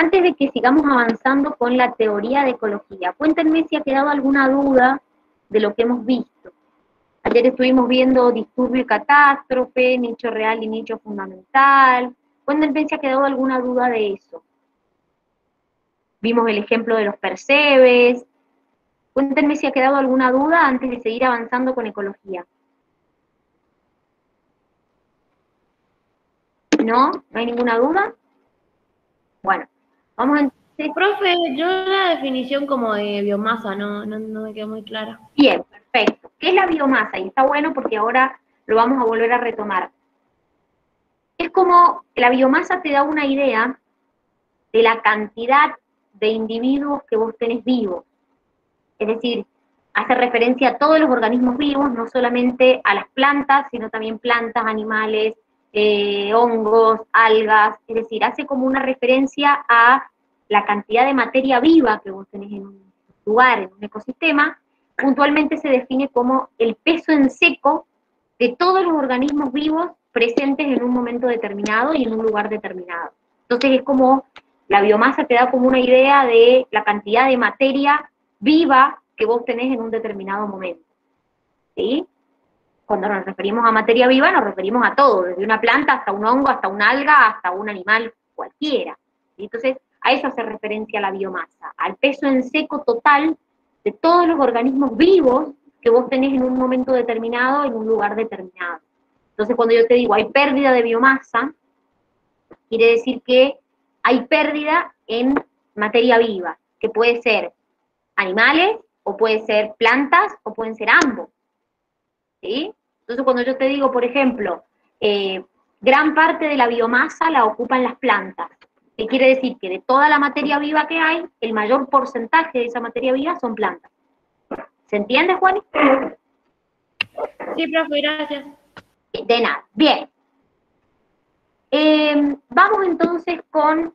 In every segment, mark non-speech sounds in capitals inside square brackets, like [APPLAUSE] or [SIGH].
antes de que sigamos avanzando con la teoría de ecología, cuéntenme si ha quedado alguna duda de lo que hemos visto. Ayer estuvimos viendo disturbio y catástrofe, nicho real y nicho fundamental. Cuéntenme si ha quedado alguna duda de eso. Vimos el ejemplo de los percebes. Cuéntenme si ha quedado alguna duda antes de seguir avanzando con ecología. ¿No? ¿No hay ninguna duda? Bueno, vamos a... Profe, yo la definición como de biomasa no, no, no me quedó muy clara. Bien, perfecto. ¿Qué es la biomasa? Y está bueno porque ahora lo vamos a volver a retomar. Es como la biomasa te da una idea de la cantidad de individuos que vos tenés vivos. Es decir, hace referencia a todos los organismos vivos, no solamente a las plantas, sino también plantas, animales, eh, hongos, algas, es decir, hace como una referencia a la cantidad de materia viva que vos tenés en un lugar, en un ecosistema, puntualmente se define como el peso en seco de todos los organismos vivos presentes en un momento determinado y en un lugar determinado. Entonces es como la biomasa te da como una idea de la cantidad de materia viva que vos tenés en un determinado momento. ¿Sí? Cuando nos referimos a materia viva, nos referimos a todo, desde una planta hasta un hongo, hasta un alga, hasta un animal cualquiera. Entonces, a eso hace referencia la biomasa, al peso en seco total de todos los organismos vivos que vos tenés en un momento determinado, en un lugar determinado. Entonces, cuando yo te digo hay pérdida de biomasa, quiere decir que hay pérdida en materia viva, que puede ser animales, o puede ser plantas, o pueden ser ambos. ¿Sí? Entonces, cuando yo te digo, por ejemplo, eh, gran parte de la biomasa la ocupan las plantas, ¿qué quiere decir? Que de toda la materia viva que hay, el mayor porcentaje de esa materia viva son plantas. ¿Se entiende, Juan? Sí, profe, gracias. De nada. Bien. Eh, vamos entonces con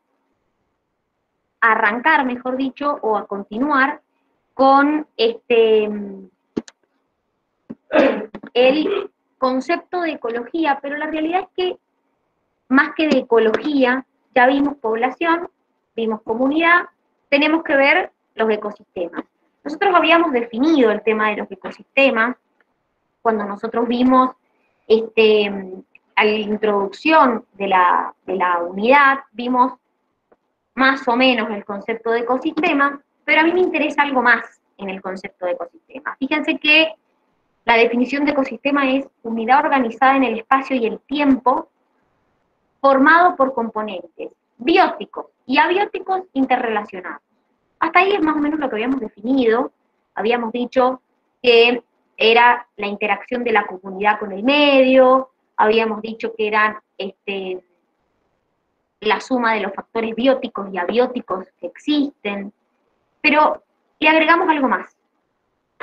arrancar, mejor dicho, o a continuar con este el concepto de ecología, pero la realidad es que más que de ecología, ya vimos población, vimos comunidad, tenemos que ver los ecosistemas. Nosotros habíamos definido el tema de los ecosistemas cuando nosotros vimos este, la introducción de la, de la unidad, vimos más o menos el concepto de ecosistema, pero a mí me interesa algo más en el concepto de ecosistema. Fíjense que la definición de ecosistema es unidad organizada en el espacio y el tiempo formado por componentes bióticos y abióticos interrelacionados. Hasta ahí es más o menos lo que habíamos definido. Habíamos dicho que era la interacción de la comunidad con el medio, habíamos dicho que eran este, la suma de los factores bióticos y abióticos que existen, pero le agregamos algo más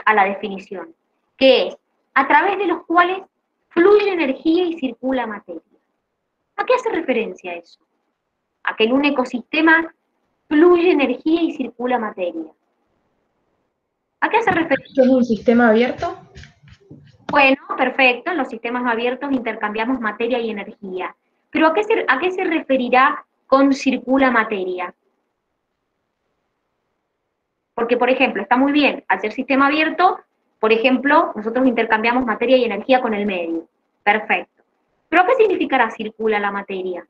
a la definición, que es a través de los cuales fluye energía y circula materia. ¿A qué hace referencia eso? A que en un ecosistema fluye energía y circula materia. ¿A qué hace referencia? ¿Es un sistema abierto? Bueno, perfecto, en los sistemas abiertos intercambiamos materia y energía. Pero ¿a qué se, a qué se referirá con circula materia? Porque, por ejemplo, está muy bien, al ser sistema abierto, por ejemplo, nosotros intercambiamos materia y energía con el medio. Perfecto. ¿Pero qué significará circula la materia?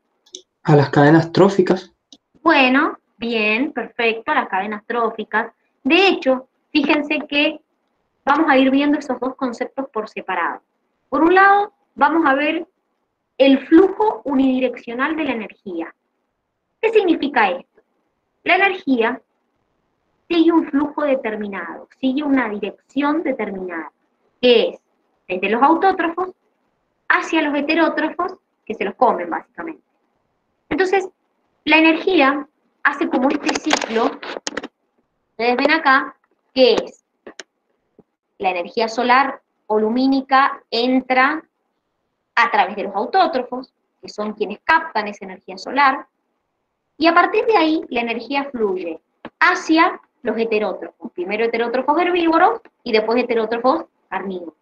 A las cadenas tróficas. Bueno, bien, perfecto, a las cadenas tróficas. De hecho, fíjense que vamos a ir viendo esos dos conceptos por separado. Por un lado, vamos a ver el flujo unidireccional de la energía. ¿Qué significa esto? La energía sigue un flujo determinado, sigue una dirección determinada, que es desde los autótrofos hacia los heterótrofos, que se los comen básicamente. Entonces, la energía hace como este ciclo, ustedes ven acá, que es la energía solar o lumínica entra a través de los autótrofos, que son quienes captan esa energía solar, y a partir de ahí la energía fluye hacia los heterótrofos, primero heterótrofos herbívoros y después heterótrofos carnívoros.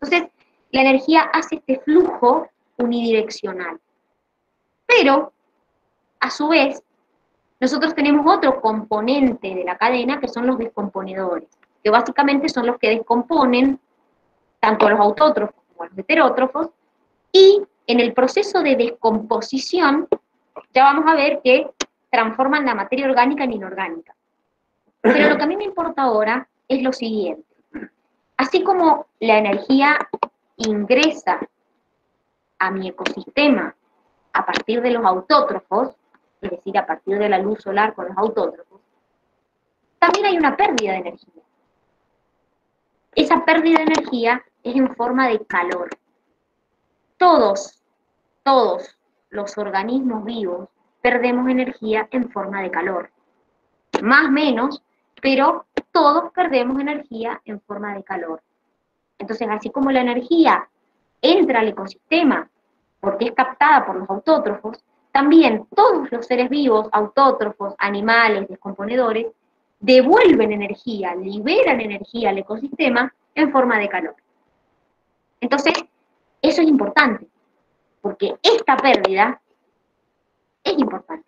Entonces, la energía hace este flujo unidireccional. Pero, a su vez, nosotros tenemos otro componente de la cadena que son los descomponedores, que básicamente son los que descomponen tanto a los autótrofos como a los heterótrofos, y en el proceso de descomposición ya vamos a ver que transforman la materia orgánica en inorgánica. Pero lo que a mí me importa ahora es lo siguiente. Así como la energía ingresa a mi ecosistema a partir de los autótrofos, es decir, a partir de la luz solar con los autótrofos, también hay una pérdida de energía. Esa pérdida de energía es en forma de calor. Todos, todos los organismos vivos perdemos energía en forma de calor. Más menos, pero todos perdemos energía en forma de calor. Entonces, así como la energía entra al ecosistema porque es captada por los autótrofos, también todos los seres vivos, autótrofos, animales, descomponedores, devuelven energía, liberan energía al ecosistema en forma de calor. Entonces, eso es importante, porque esta pérdida es importante.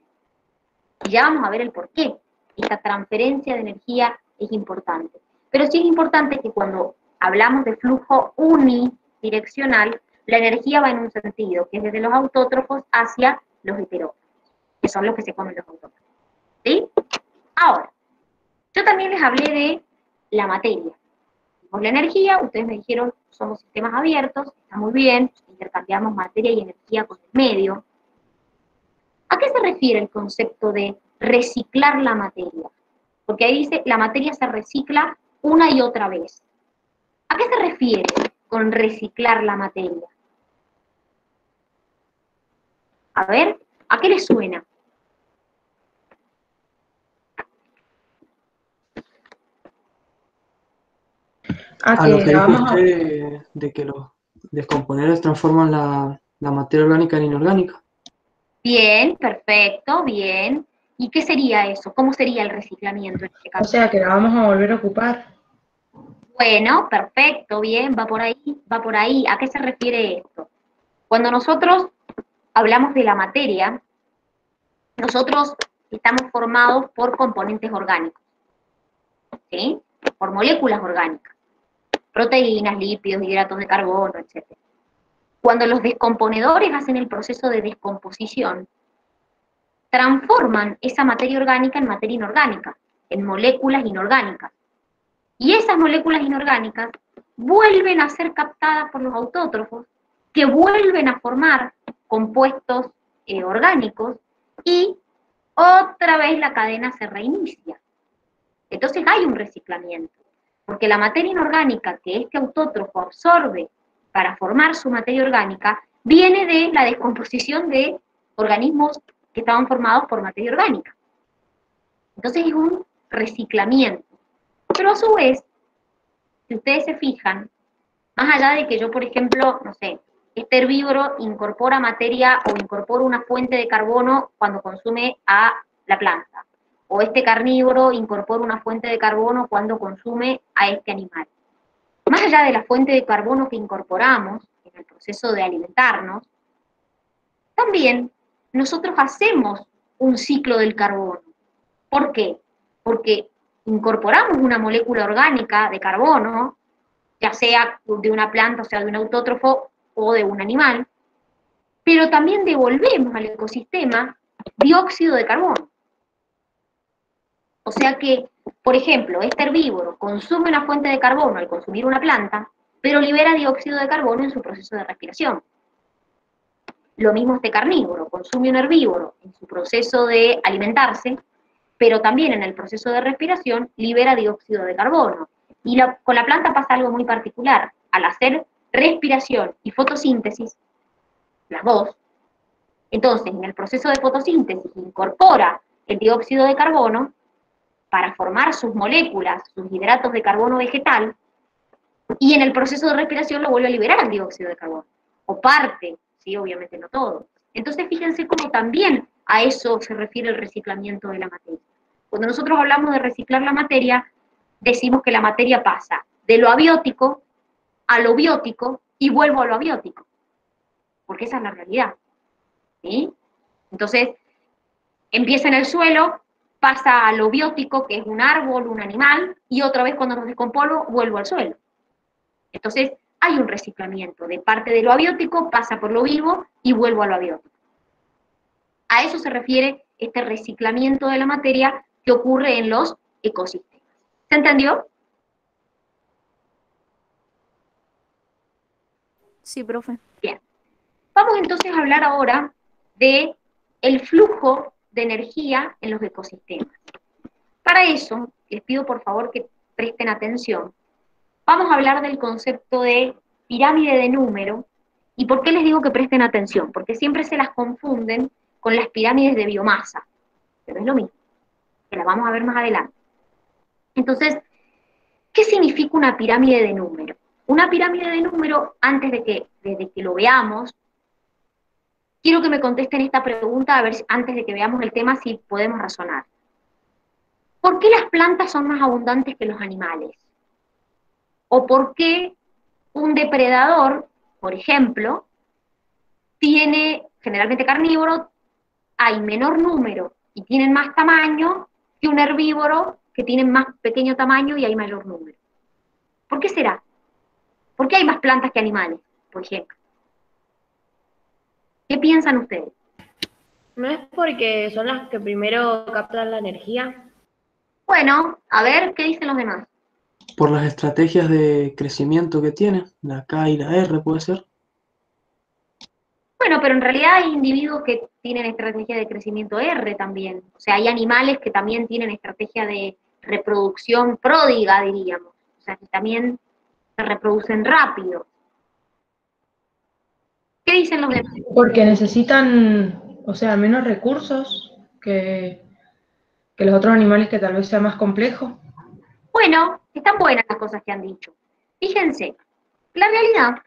Y ya vamos a ver el por qué. Esta transferencia de energía es importante. Pero sí es importante que cuando hablamos de flujo unidireccional, la energía va en un sentido, que es desde los autótrofos hacia los heterótrofos, que son los que se comen los autótrofos. ¿Sí? Ahora, yo también les hablé de la materia. Por la energía, ustedes me dijeron, somos sistemas abiertos, está muy bien, intercambiamos materia y energía con el medio. ¿A qué se refiere el concepto de reciclar la materia? Porque ahí dice, la materia se recicla una y otra vez. ¿A qué se refiere con reciclar la materia? A ver, ¿a qué le suena? A, ah, lo que dijo usted de que los descomponedores transforman la, la materia orgánica en inorgánica. Bien, perfecto, bien. ¿Y qué sería eso? ¿Cómo sería el reciclamiento en este caso? O sea, que la vamos a volver a ocupar. Bueno, perfecto, bien, va por ahí, va por ahí. ¿A qué se refiere esto? Cuando nosotros hablamos de la materia, nosotros estamos formados por componentes orgánicos, ¿sí? Por moléculas orgánicas, proteínas, lípidos, hidratos de carbono, etc. Cuando los descomponedores hacen el proceso de descomposición, transforman esa materia orgánica en materia inorgánica, en moléculas inorgánicas. Y esas moléculas inorgánicas vuelven a ser captadas por los autótrofos, que vuelven a formar compuestos eh, orgánicos y otra vez la cadena se reinicia. Entonces hay un reciclamiento, porque la materia inorgánica que este autótrofo absorbe para formar su materia orgánica viene de la descomposición de organismos que estaban formados por materia orgánica. Entonces es un reciclamiento. Pero a su vez, si ustedes se fijan, más allá de que yo, por ejemplo, no sé, este herbívoro incorpora materia o incorpora una fuente de carbono cuando consume a la planta. O este carnívoro incorpora una fuente de carbono cuando consume a este animal. Más allá de la fuente de carbono que incorporamos en el proceso de alimentarnos, también nosotros hacemos un ciclo del carbono. ¿Por qué? Porque incorporamos una molécula orgánica de carbono, ya sea de una planta, o sea, de un autótrofo, o de un animal, pero también devolvemos al ecosistema dióxido de carbono. O sea que, por ejemplo, este herbívoro consume una fuente de carbono al consumir una planta, pero libera dióxido de carbono en su proceso de respiración. Lo mismo este carnívoro, consume un herbívoro en su proceso de alimentarse, pero también en el proceso de respiración libera dióxido de carbono. Y con la planta pasa algo muy particular. Al hacer respiración y fotosíntesis, las dos, entonces en el proceso de fotosíntesis incorpora el dióxido de carbono para formar sus moléculas, sus hidratos de carbono vegetal, y en el proceso de respiración lo vuelve a liberar el dióxido de carbono, o parte, sí, obviamente no todo. Entonces fíjense cómo también a eso se refiere el reciclamiento de la materia. Cuando nosotros hablamos de reciclar la materia, decimos que la materia pasa de lo abiótico a lo biótico y vuelvo a lo abiótico, porque esa es la realidad. ¿sí? Entonces, empieza en el suelo, pasa a lo biótico, que es un árbol, un animal, y otra vez cuando nos descompongo vuelvo al suelo. Entonces, hay un reciclamiento. De parte de lo abiótico pasa por lo vivo y vuelvo a lo abiótico. A eso se refiere este reciclamiento de la materia que ocurre en los ecosistemas. ¿Se entendió? Sí, profe. Bien. Vamos entonces a hablar ahora de el flujo de energía en los ecosistemas. Para eso, les pido por favor que presten atención. Vamos a hablar del concepto de pirámide de número. ¿Y por qué les digo que presten atención? Porque siempre se las confunden con las pirámides de biomasa, pero es lo mismo, que la vamos a ver más adelante. Entonces, ¿qué significa una pirámide de número? Una pirámide de número, antes de que, que lo veamos, quiero que me contesten esta pregunta, a ver, antes de que veamos el tema, si podemos razonar. ¿Por qué las plantas son más abundantes que los animales? ¿O por qué un depredador, por ejemplo, tiene, generalmente carnívoro, hay menor número y tienen más tamaño que un herbívoro que tienen más pequeño tamaño y hay mayor número. ¿Por qué será? ¿Por qué hay más plantas que animales, por ejemplo? ¿Qué piensan ustedes? ¿No es porque son las que primero captan la energía? Bueno, a ver, ¿qué dicen los demás? Por las estrategias de crecimiento que tienen, la K y la R puede ser. Bueno, pero en realidad hay individuos que tienen estrategia de crecimiento R también. O sea, hay animales que también tienen estrategia de reproducción pródiga, diríamos. O sea, que también se reproducen rápido. ¿Qué dicen los demás? Porque necesitan, o sea, menos recursos que, que los otros animales que tal vez sea más complejo. Bueno, están buenas las cosas que han dicho. Fíjense, la realidad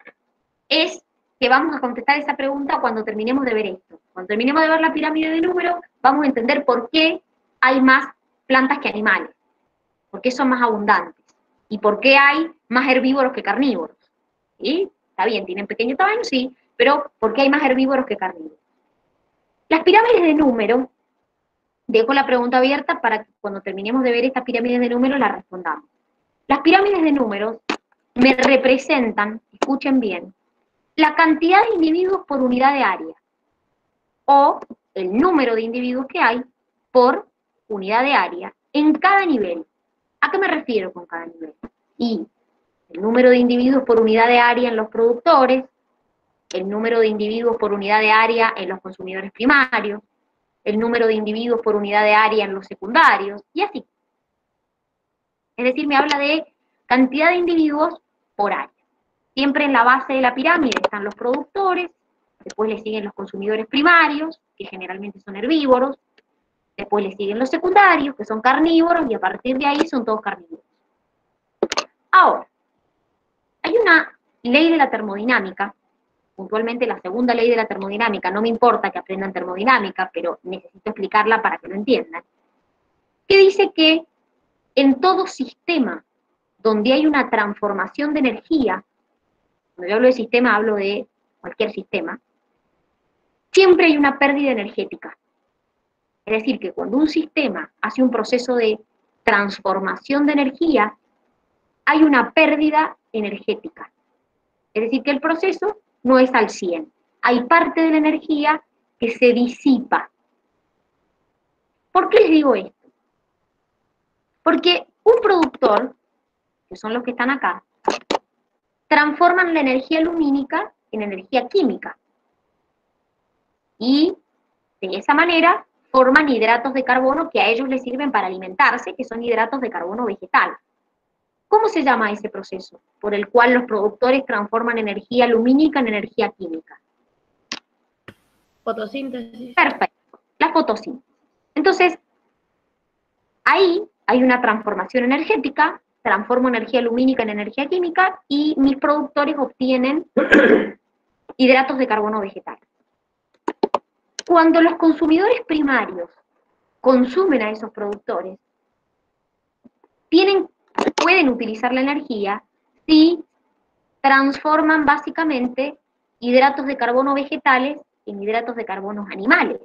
es que vamos a contestar esa pregunta cuando terminemos de ver esto. Cuando terminemos de ver la pirámide de números, vamos a entender por qué hay más plantas que animales por qué son más abundantes y por qué hay más herbívoros que carnívoros. ¿Sí? Está bien, tienen pequeño tamaño, sí, pero ¿por qué hay más herbívoros que carnívoros? Las pirámides de número, dejo la pregunta abierta para que cuando terminemos de ver estas pirámides de número la respondamos. Las pirámides de números me representan, escuchen bien, la cantidad de individuos por unidad de área o el número de individuos que hay por unidad de área en cada nivel. ¿A qué me refiero con cada nivel? Y el número de individuos por unidad de área en los productores, el número de individuos por unidad de área en los consumidores primarios, el número de individuos por unidad de área en los secundarios, y así. Es decir, me habla de cantidad de individuos por área. Siempre en la base de la pirámide están los productores, después le siguen los consumidores primarios, que generalmente son herbívoros, Después le siguen los secundarios, que son carnívoros, y a partir de ahí son todos carnívoros. Ahora, hay una ley de la termodinámica, puntualmente la segunda ley de la termodinámica, no me importa que aprendan termodinámica, pero necesito explicarla para que lo entiendan, que dice que en todo sistema donde hay una transformación de energía, cuando yo hablo de sistema hablo de cualquier sistema, siempre hay una pérdida energética. Es decir, que cuando un sistema hace un proceso de transformación de energía, hay una pérdida energética. Es decir, que el proceso no es al 100. Hay parte de la energía que se disipa. ¿Por qué les digo esto? Porque un productor, que son los que están acá, transforman la energía lumínica en energía química. Y de esa manera forman hidratos de carbono que a ellos les sirven para alimentarse, que son hidratos de carbono vegetal. ¿Cómo se llama ese proceso por el cual los productores transforman energía lumínica en energía química? Fotosíntesis. Perfecto, la fotosíntesis. Entonces, ahí hay una transformación energética, transformo energía lumínica en energía química y mis productores obtienen [CLEARS THROAT] hidratos de carbono vegetal. Cuando los consumidores primarios consumen a esos productores, tienen, pueden utilizar la energía si transforman básicamente hidratos de carbono vegetales en hidratos de carbono animales.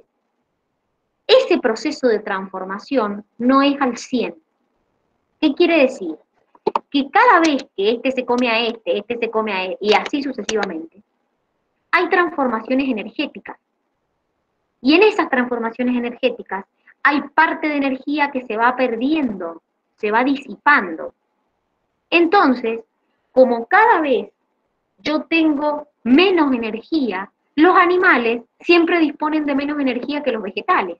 ese proceso de transformación no es al 100. ¿Qué quiere decir? Que cada vez que este se come a este, este se come a este, y así sucesivamente, hay transformaciones energéticas. Y en esas transformaciones energéticas hay parte de energía que se va perdiendo, se va disipando. Entonces, como cada vez yo tengo menos energía, los animales siempre disponen de menos energía que los vegetales.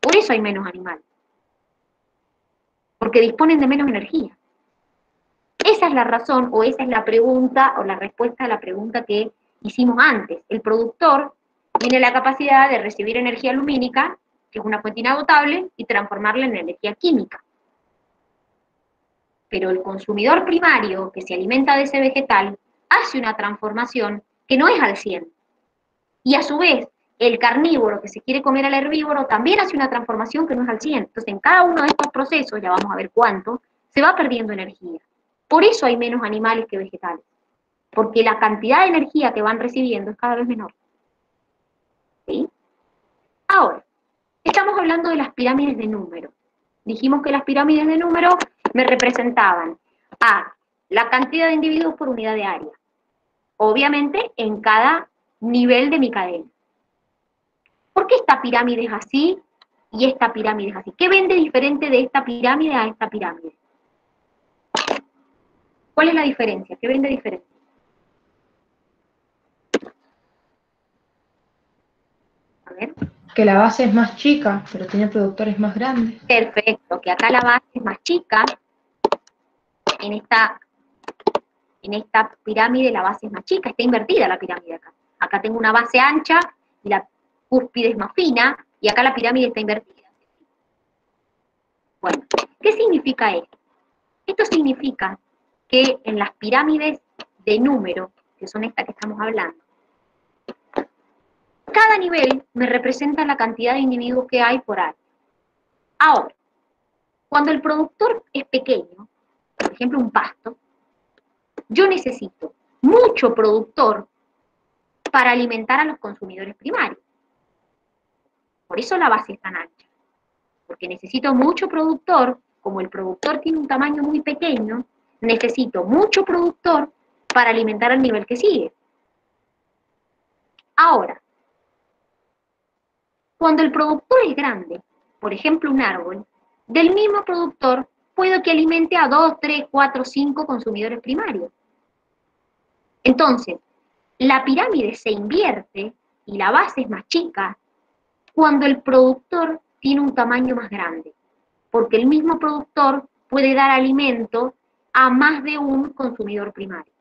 Por eso hay menos animales. Porque disponen de menos energía. Esa es la razón o esa es la pregunta o la respuesta a la pregunta que hicimos antes. El productor tiene la capacidad de recibir energía lumínica, que es una fuente inagotable, y transformarla en energía química. Pero el consumidor primario que se alimenta de ese vegetal hace una transformación que no es al 100. Y a su vez, el carnívoro que se quiere comer al herbívoro también hace una transformación que no es al 100. Entonces, en cada uno de estos procesos, ya vamos a ver cuánto, se va perdiendo energía. Por eso hay menos animales que vegetales, porque la cantidad de energía que van recibiendo es cada vez menor. ¿Sí? Ahora, estamos hablando de las pirámides de número. Dijimos que las pirámides de número me representaban a la cantidad de individuos por unidad de área. Obviamente en cada nivel de mi cadena. ¿Por qué esta pirámide es así y esta pirámide es así? ¿Qué vende diferente de esta pirámide a esta pirámide? ¿Cuál es la diferencia? ¿Qué vende diferente? A ver. Que la base es más chica, pero tiene productores más grandes. Perfecto, que acá la base es más chica. En esta, en esta pirámide la base es más chica, está invertida la pirámide acá. Acá tengo una base ancha y la cúspide es más fina, y acá la pirámide está invertida. Bueno, ¿qué significa esto? Esto significa que en las pirámides de número, que son estas que estamos hablando, cada nivel me representa la cantidad de individuos que hay por área. Ahora, cuando el productor es pequeño, por ejemplo un pasto, yo necesito mucho productor para alimentar a los consumidores primarios. Por eso la base es tan ancha. Porque necesito mucho productor, como el productor tiene un tamaño muy pequeño, necesito mucho productor para alimentar al nivel que sigue. Ahora, cuando el productor es grande, por ejemplo un árbol, del mismo productor puedo que alimente a 2, 3, 4, 5 consumidores primarios. Entonces, la pirámide se invierte y la base es más chica cuando el productor tiene un tamaño más grande, porque el mismo productor puede dar alimento a más de un consumidor primario.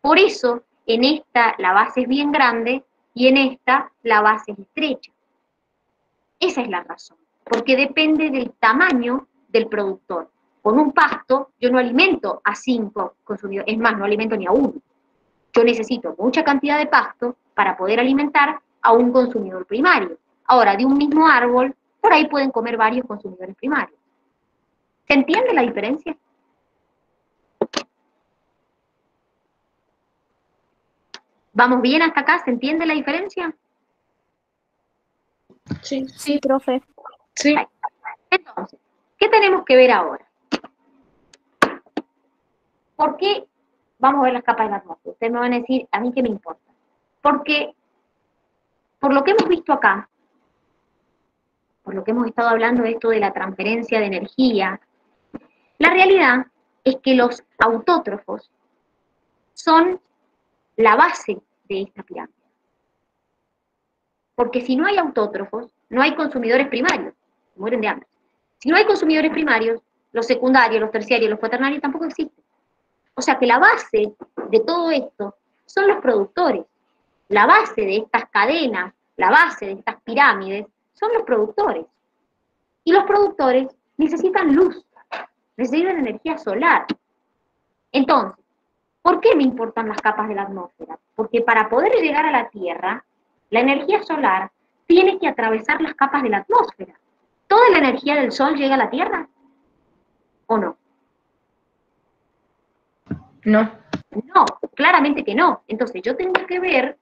Por eso, en esta la base es bien grande y en esta la base es estrecha. Esa es la razón, porque depende del tamaño del productor. Con un pasto yo no alimento a cinco consumidores, es más, no alimento ni a uno. Yo necesito mucha cantidad de pasto para poder alimentar a un consumidor primario. Ahora, de un mismo árbol, por ahí pueden comer varios consumidores primarios. ¿Se entiende la diferencia? ¿Vamos bien hasta acá? ¿Se entiende la diferencia? Sí, sí, profe. Sí. Entonces, ¿qué tenemos que ver ahora? ¿Por qué vamos a ver las capas de la atmósfera? Ustedes me van a decir, ¿a mí qué me importa? Porque por lo que hemos visto acá, por lo que hemos estado hablando de esto de la transferencia de energía, la realidad es que los autótrofos son la base de esta pirámide. Porque si no hay autótrofos, no hay consumidores primarios, mueren de hambre. Si no hay consumidores primarios, los secundarios, los terciarios, los cuaternarios tampoco existen. O sea que la base de todo esto son los productores. La base de estas cadenas, la base de estas pirámides, son los productores. Y los productores necesitan luz, necesitan energía solar. Entonces, ¿por qué me importan las capas de la atmósfera? Porque para poder llegar a la Tierra, la energía solar tiene que atravesar las capas de la atmósfera. ¿Toda la energía del Sol llega a la Tierra? ¿O no? No. No, claramente que no. Entonces yo tengo que ver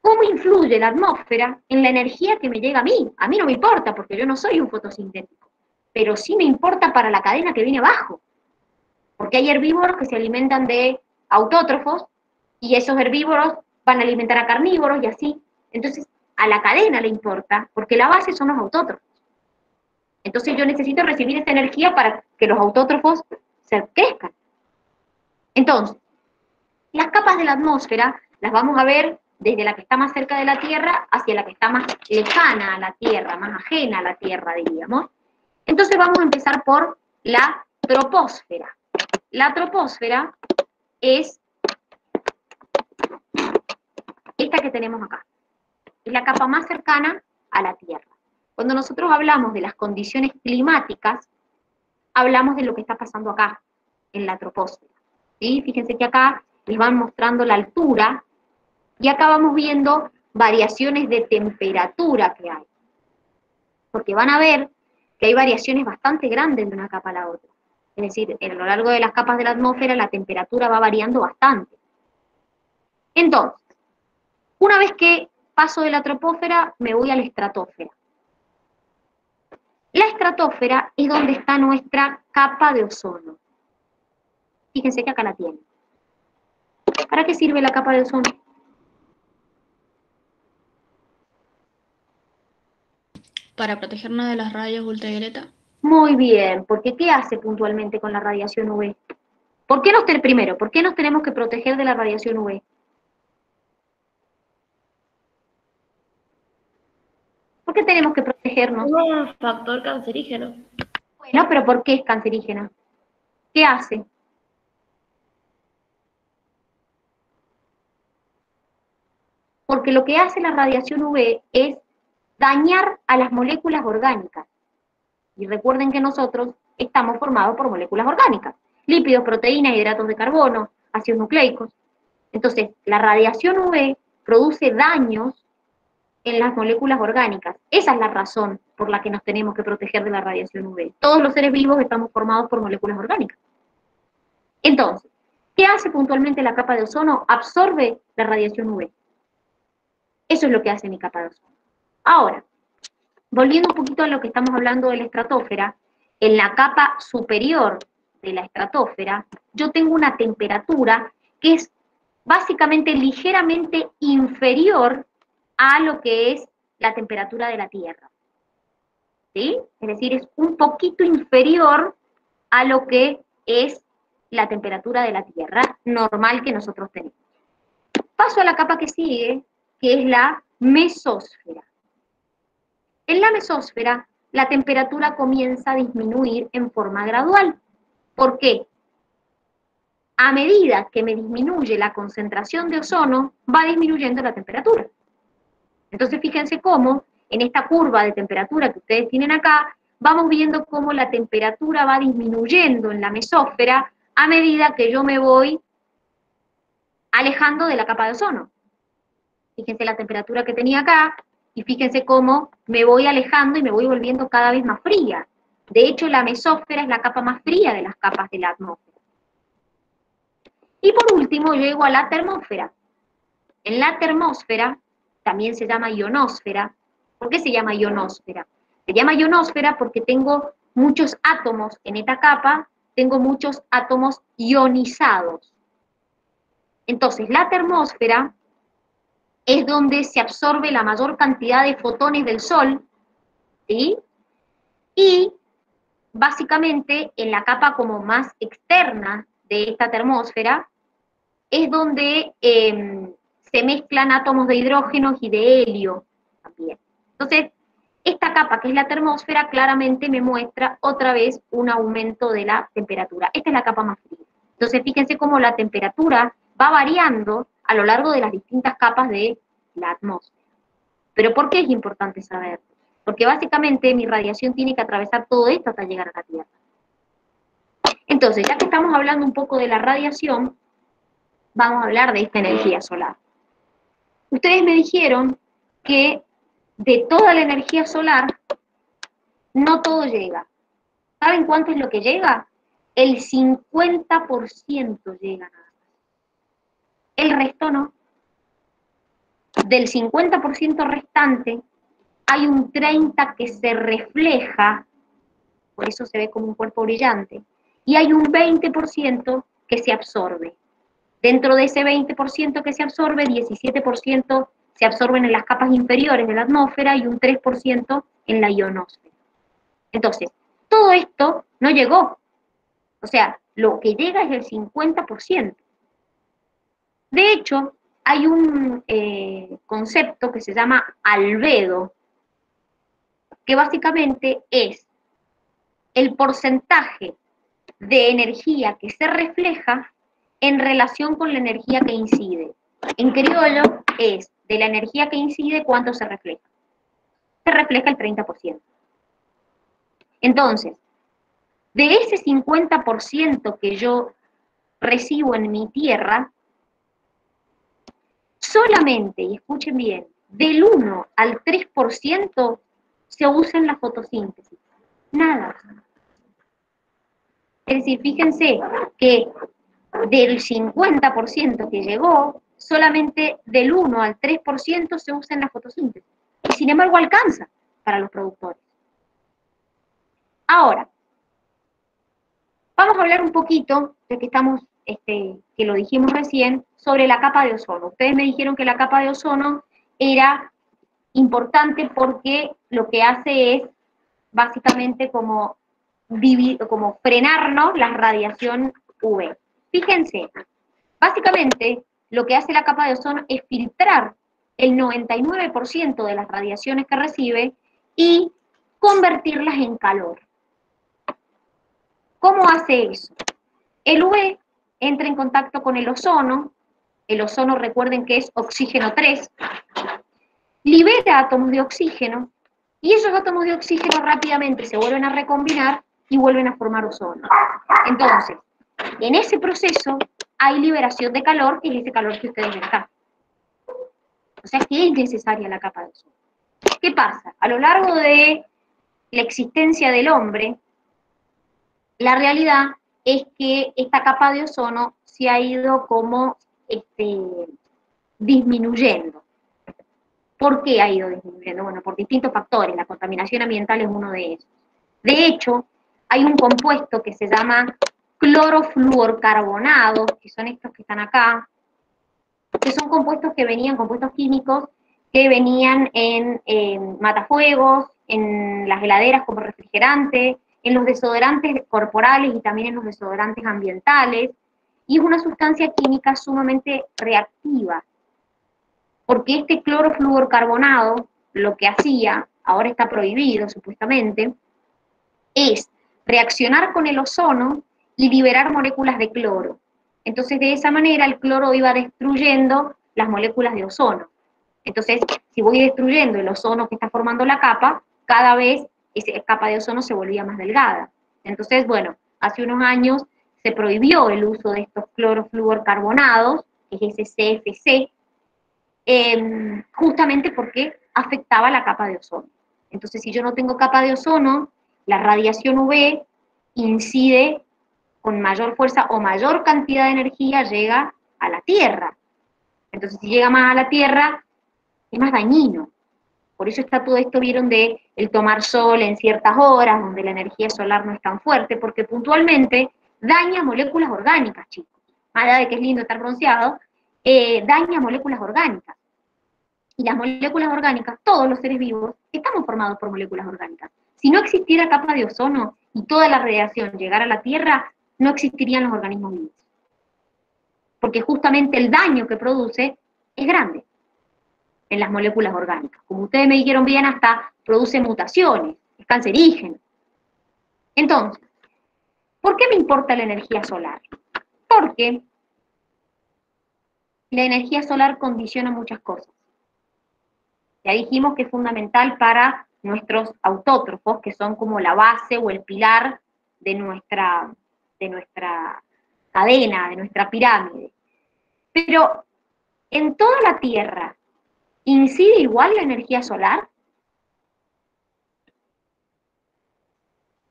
¿Cómo influye la atmósfera en la energía que me llega a mí? A mí no me importa porque yo no soy un fotosintético, pero sí me importa para la cadena que viene abajo. Porque hay herbívoros que se alimentan de autótrofos y esos herbívoros van a alimentar a carnívoros y así. Entonces, a la cadena le importa porque la base son los autótrofos. Entonces yo necesito recibir esta energía para que los autótrofos se crezcan. Entonces, las capas de la atmósfera las vamos a ver desde la que está más cerca de la Tierra hacia la que está más lejana a la Tierra, más ajena a la Tierra, diríamos. Entonces vamos a empezar por la troposfera. La troposfera es esta que tenemos acá. Es la capa más cercana a la Tierra. Cuando nosotros hablamos de las condiciones climáticas, hablamos de lo que está pasando acá, en la troposfera. ¿sí? Fíjense que acá les van mostrando la altura y acá vamos viendo variaciones de temperatura que hay. Porque van a ver que hay variaciones bastante grandes de una capa a la otra. Es decir, a lo largo de las capas de la atmósfera la temperatura va variando bastante. Entonces, una vez que paso de la troposfera, me voy a la estratosfera. La estratosfera es donde está nuestra capa de ozono. Fíjense que acá la tiene. ¿Para qué sirve la capa de ozono? Para protegernos de las rayos ultravioleta. Muy bien, porque ¿qué hace puntualmente con la radiación UV? ¿Por qué nos primero, por qué nos tenemos que proteger de la radiación UV? ¿Por qué tenemos que protegernos? Es un factor cancerígeno. Bueno, pero ¿por qué es cancerígena? ¿Qué hace? Porque lo que hace la radiación UV es dañar a las moléculas orgánicas. Y recuerden que nosotros estamos formados por moléculas orgánicas, lípidos, proteínas, hidratos de carbono, ácidos nucleicos. Entonces, la radiación UV produce daños en las moléculas orgánicas. Esa es la razón por la que nos tenemos que proteger de la radiación UV. Todos los seres vivos estamos formados por moléculas orgánicas. Entonces, ¿qué hace puntualmente la capa de ozono? Absorbe la radiación UV. Eso es lo que hace mi capa de ozono. Ahora, volviendo un poquito a lo que estamos hablando de la estratosfera, en la capa superior de la estratosfera, yo tengo una temperatura que es básicamente ligeramente inferior a lo que es la temperatura de la Tierra. ¿Sí? Es decir, es un poquito inferior a lo que es la temperatura de la Tierra normal que nosotros tenemos. Paso a la capa que sigue, que es la mesósfera. En la mesósfera, la temperatura comienza a disminuir en forma gradual. ¿Por qué? A medida que me disminuye la concentración de ozono, va disminuyendo la temperatura. Entonces, fíjense cómo en esta curva de temperatura que ustedes tienen acá, vamos viendo cómo la temperatura va disminuyendo en la mesósfera a medida que yo me voy alejando de la capa de ozono. Fíjense la temperatura que tenía acá y fíjense cómo me voy alejando y me voy volviendo cada vez más fría. De hecho, la mesósfera es la capa más fría de las capas de la atmósfera. Y por último, llego a la termósfera. En la termósfera también se llama ionosfera. ¿Por qué se llama ionosfera? Se llama ionosfera porque tengo muchos átomos en esta capa, tengo muchos átomos ionizados. Entonces, la termósfera es donde se absorbe la mayor cantidad de fotones del Sol. Y básicamente en la capa como más externa de esta termósfera es donde em, se mezclan átomos de hidrógeno y de helio también. Entonces, esta capa, que es la termósfera, claramente me muestra otra vez un aumento de la temperatura. Esta es la capa más fría. Entonces, fíjense cómo la temperatura va variando a lo largo de las distintas capas de la atmósfera. Pero ¿por qué es importante saber? Porque básicamente mi radiación tiene que atravesar todo esto hasta llegar a la Tierra. Entonces, ya que estamos hablando un poco de la radiación, vamos a hablar de esta energía solar. Ustedes me dijeron que de toda la energía solar, no todo llega. ¿Saben cuánto es lo que llega? El 50% llega nada El resto no. del 50% restante, hay un 30% que se refleja, por eso se ve como un cuerpo brillante, y hay un 20% que se absorbe. Dentro de ese 20% que se absorbe, 17% se absorben en las capas inferiores de la atmósfera y un 3% en la ionosfera. Entonces, todo esto no llegó. O sea, lo que llega es el 50%. De hecho, hay un eh, concepto que se llama albedo, que básicamente es el porcentaje de energía que se refleja en relación con la energía que incide. En criollo es de la energía que incide cuánto se refleja. Se refleja el 30%. Entonces, de ese 50% que yo recibo en mi tierra, solamente, y escuchen bien, del 1 al 3% se usa en la fotosíntesis. Nada. Es decir, fíjense que del 50% que llegó, solamente del 1 al 3% se usa en la fotosíntesis. Y sin embargo alcanza para los productores. Ahora, vamos a hablar un poquito, de que estamos, este, que lo dijimos recién, sobre la capa de ozono. Ustedes me dijeron que la capa de ozono era importante porque lo que hace es básicamente como, como frenarnos la radiación UV. Fíjense, básicamente lo que hace la capa de ozono es filtrar el 99% de las radiaciones que recibe y convertirlas en calor. ¿Cómo hace eso? El UV entra en contacto con el ozono, el ozono recuerden que es oxígeno 3, libera átomos de oxígeno y esos átomos de oxígeno rápidamente se vuelven a recombinar y vuelven a formar ozono. Entonces, en ese proceso hay liberación de calor, que es ese calor que ustedes ven acá. O sea que es necesaria la capa de ozono. ¿Qué pasa? A lo largo de la existencia del hombre, la realidad es que esta capa de ozono se ha ido como este, disminuyendo. ¿Por qué ha ido disminuyendo? Bueno, por distintos factores. La contaminación ambiental es uno de ellos. De hecho, hay un compuesto que se llama clorofluorcarbonados, que son estos que están acá, que son compuestos que venían, compuestos químicos, que venían en, matafuegos, en las heladeras como refrigerante, en los desodorantes corporales y también en los desodorantes ambientales, y es una sustancia química sumamente reactiva, porque este clorofluorcarbonado lo que hacía, ahora está prohibido supuestamente, es reaccionar con el ozono y liberar moléculas de cloro. Entonces, de esa manera, el cloro iba destruyendo las moléculas de ozono. Entonces, si voy destruyendo el ozono que está formando la capa, cada vez esa capa de ozono se volvía más delgada. Entonces, bueno, hace unos años se prohibió el uso de estos clorofluorcarbonados, que es ese CFC, em, justamente porque afectaba la capa de ozono. Entonces, si yo no tengo capa de ozono, la radiación UV incide con mayor fuerza o mayor cantidad de energía llega a la Tierra. Entonces, si llega más a la Tierra, es más dañino. Por eso está todo esto, vieron, de el tomar sol en ciertas horas, donde la energía solar no es tan fuerte, porque puntualmente daña moléculas orgánicas, chicos. Más allá de que es lindo estar bronceado, eh, daña moléculas orgánicas. Y las moléculas orgánicas, todos los seres vivos, estamos formados por moléculas orgánicas. Si no existiera capa de ozono y toda la radiación llegara a la Tierra, no existirían los organismos vivos. Porque justamente el daño que produce es grande en las moléculas orgánicas. Como ustedes me dijeron bien, hasta produce mutaciones, es cancerígeno. Entonces, ¿por qué me importa la energía solar? Porque la energía solar condiciona muchas cosas. Ya dijimos que es fundamental para nuestros autótrofos, que son como la base o el pilar de nuestra de nuestra cadena, de nuestra pirámide. Pero en toda la Tierra, ¿incide igual la energía solar?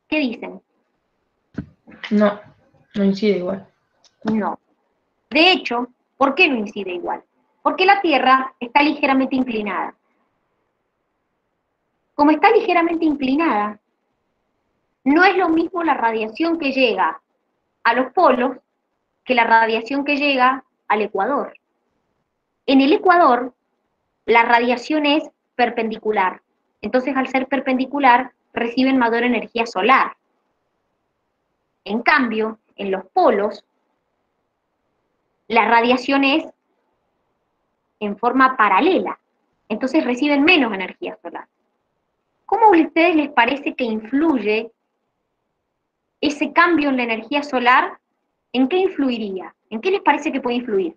¿Qué dicen? No, no incide igual. No. De hecho, ¿por qué no incide igual? Porque la Tierra está ligeramente inclinada. Como está ligeramente inclinada, no es lo mismo la radiación que llega a los polos que la radiación que llega al ecuador. En el ecuador, la radiación es perpendicular. Entonces, al ser perpendicular, reciben mayor energía solar. En cambio, en los polos, la radiación es en forma paralela. Entonces reciben menos energía solar. ¿Cómo a ustedes les parece que influye ese cambio en la energía solar? ¿En qué influiría? ¿En qué les parece que puede influir?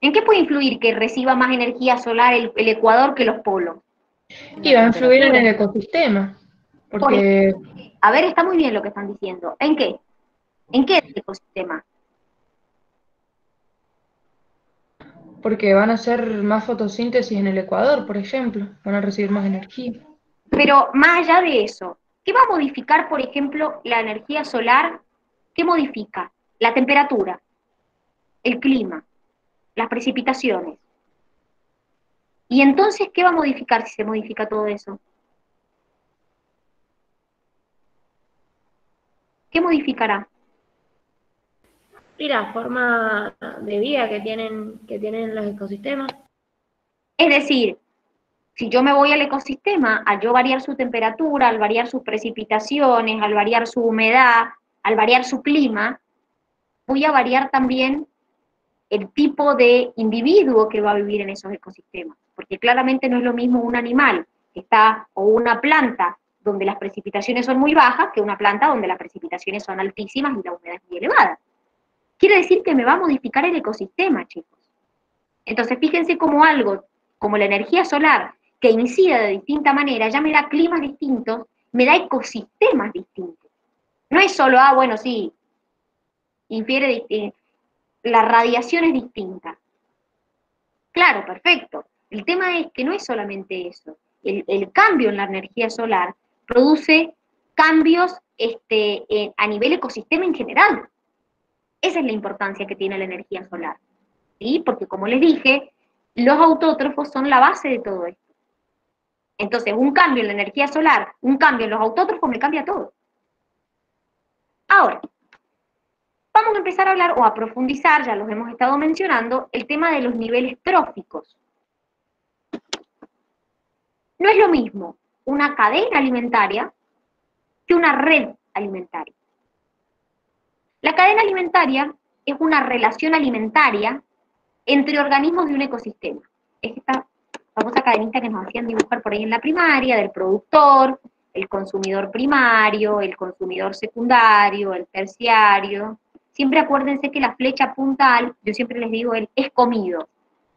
¿En qué puede influir que reciba más energía solar el, Ecuador que los polos? Y va a influir en el ecosistema. Porque... A ver, está muy bien lo que están diciendo. ¿En qué? ¿En qué ecosistema? Porque van a hacer más fotosíntesis en el Ecuador, por ejemplo. Van a recibir más energía. Pero más allá de eso, ¿qué va a modificar, por ejemplo, la energía solar? ¿Qué modifica? La temperatura, el clima, las precipitaciones. ¿Y entonces qué va a modificar si se modifica todo eso? ¿Qué modificará? Y la forma de vida que tienen, que tienen los ecosistemas. Es decir, si yo me voy al ecosistema, al yo variar su temperatura, al variar sus precipitaciones, al variar su humedad, al variar su clima, voy a variar también el tipo de individuo que va a vivir en esos ecosistemas, porque claramente no es lo mismo un animal que está o una planta donde las precipitaciones son muy bajas que una planta donde las precipitaciones son altísimas y la humedad es muy elevada. Quiere decir que me va a modificar el ecosistema, chicos. Entonces, fíjense cómo algo como la energía solar que incida de distinta manera ya me da climas distintos, me da ecosistemas distintos. No es solo, ah, bueno, sí, infiere, la radiación es distinta. Claro, perfecto. El tema es que no es solamente eso. El, cambio en la energía solar produce cambios este, a nivel ecosistema en general. Esa es la importancia que tiene la energía solar. ¿sí? Porque como les dije, los autótrofos son la base de todo esto. Entonces, un cambio en la energía solar, un cambio en los autótrofos me cambia todo. Ahora, Vamos a empezar a hablar o a profundizar, ya los hemos estado mencionando, el tema de los niveles tróficos. No es lo mismo una cadena alimentaria que una red alimentaria. La cadena alimentaria es una relación alimentaria entre organismos de un ecosistema. Es esta famosa cadenita que nos hacían dibujar por ahí en la primaria, del productor, el consumidor primario, el consumidor secundario, el terciario, siempre acuérdense que la flecha puntal, yo siempre les digo, el es comido,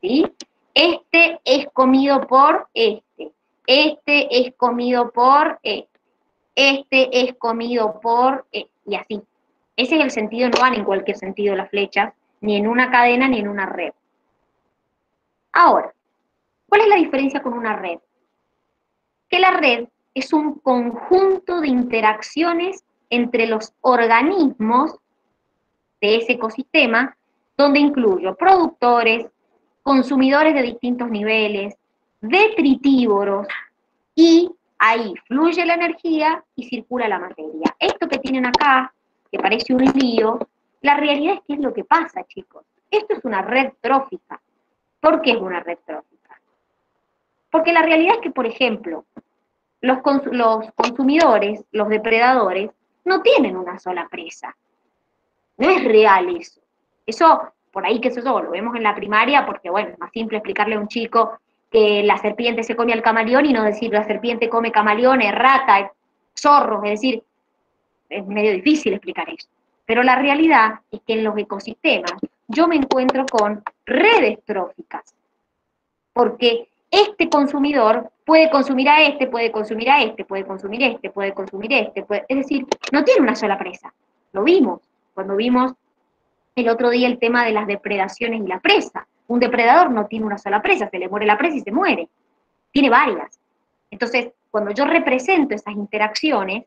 ¿sí? Este es comido por este, este es comido por este, este es comido por este, y así. Ese es el sentido, no van en cualquier sentido las flechas, ni en una cadena ni en una red. Ahora, ¿cuál es la diferencia con una red? Que la red es un conjunto de interacciones entre los organismos de ese ecosistema, donde incluyo productores, consumidores de distintos niveles, detritívoros, y ahí fluye la energía y circula la materia. Esto que tienen acá, que parece un lío, la realidad es que es lo que pasa, chicos. Esto es una red trófica. ¿Por qué es una red trófica? Porque la realidad es que, por ejemplo, los, los consumidores, los depredadores, no tienen una sola presa. No es real eso. Eso, por ahí que eso lo vemos en la primaria, porque bueno, es más simple explicarle a un chico que la serpiente se come al camaleón y no decir la serpiente come camaleones, rata, zorros, es decir, es medio difícil explicar eso. Pero la realidad es que en los ecosistemas yo me encuentro con redes tróficas, porque este consumidor puede consumir a este, puede consumir a este, puede consumir este, puede consumir este, puede, es decir, no tiene una sola presa, lo vimos, cuando vimos el otro día el tema de las depredaciones y la presa. Un depredador no tiene una sola presa, se le muere la presa y se muere. Tiene varias. Entonces, cuando yo represento esas interacciones,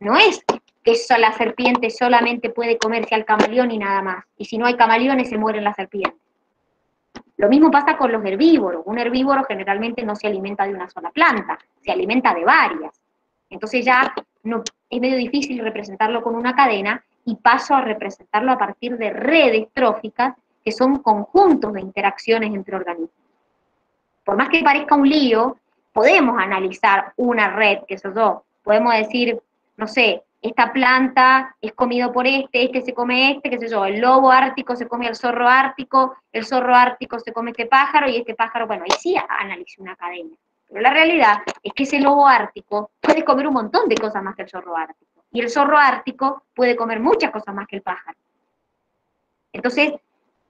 no es que la serpiente solamente puede comerse al camaleón y nada más. Y si no hay camaleones, se mueren las serpientes. Lo mismo pasa con los herbívoros. Un herbívoro generalmente no se alimenta de una sola planta, se alimenta de varias. Entonces ya no, es medio difícil representarlo con una cadena y paso a representarlo a partir de redes tróficas, que son conjuntos de interacciones entre organismos. Por más que parezca un lío, podemos analizar una red, que eso yo, podemos decir, no sé, esta planta es comido por este, este se come este, qué sé yo, el lobo ártico se come al zorro ártico, el zorro ártico se come este pájaro y este pájaro, bueno, ahí sí analice una cadena. Pero la realidad es que ese lobo ártico puede comer un montón de cosas más que el zorro ártico. Y el zorro ártico puede comer muchas cosas más que el pájaro. Entonces,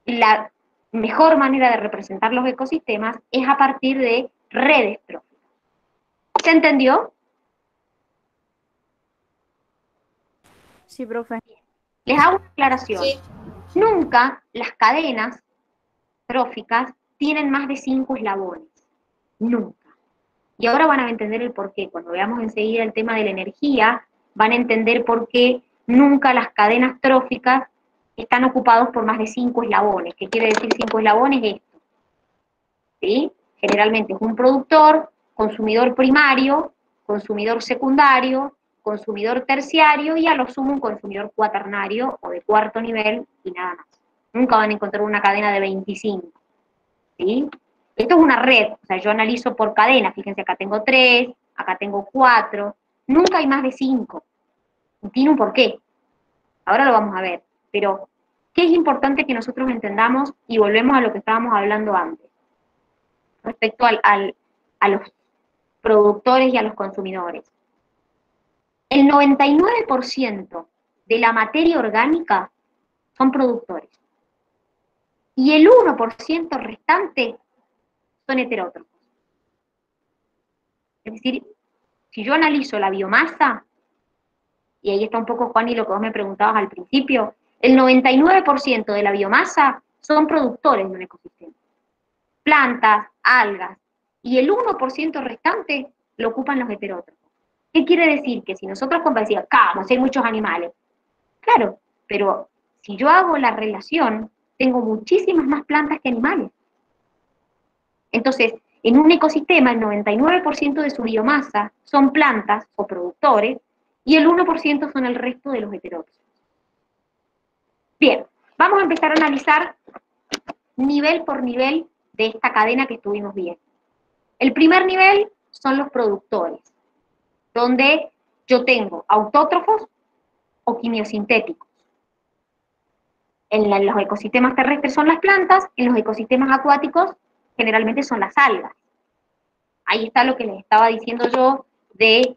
la mejor manera de representar los ecosistemas es a partir de redes tróficas. ¿Se entendió? Sí, profe. Les hago una aclaración. Nunca las cadenas tróficas tienen más de cinco eslabones. Nunca. Y ahora van a entender el por qué. Cuando veamos enseguida el tema de la energía, van a entender por qué nunca las cadenas tróficas están ocupados por más de cinco eslabones. ¿Qué quiere decir cinco eslabones? Esto. ¿Sí? Generalmente es un productor, consumidor primario, consumidor secundario, consumidor terciario y a lo sumo un consumidor cuaternario o de cuarto nivel y nada más. Nunca van a encontrar una cadena de 25. ¿sí? Esto es una red, o sea, yo analizo por cadena, fíjense, acá tengo tres, acá tengo cuatro, nunca hay más de cinco. tiene un porqué. Ahora lo vamos a ver. Pero, ¿qué es importante que nosotros entendamos? Y volvemos a lo que estábamos hablando antes, respecto a los productores y a los consumidores. El 99% de la materia orgánica son productores. Y el 1% restante son heterótrofos. Es decir, si yo analizo la biomasa, y ahí está un poco Juan y lo que vos me preguntabas al principio, el 99% de la biomasa son productores de un ecosistema. Plantas, algas, y el 1% restante lo ocupan los heterótrofos. ¿Qué quiere decir? Que si nosotros decía, vamos, hay muchos animales. Claro, pero si yo hago la relación, tengo muchísimas más plantas que animales. Entonces, en un ecosistema, el 99% de su biomasa son plantas o productores y el 1% son el resto de los heterótrofos. Bien, vamos a empezar a analizar nivel por nivel de esta cadena que estuvimos viendo. El primer nivel son los productores donde yo tengo autótrofos o quimiosintéticos. En, los ecosistemas terrestres son las plantas, en los ecosistemas acuáticos generalmente son las algas. Ahí está lo que les estaba diciendo yo de